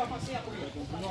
vas passer à Non.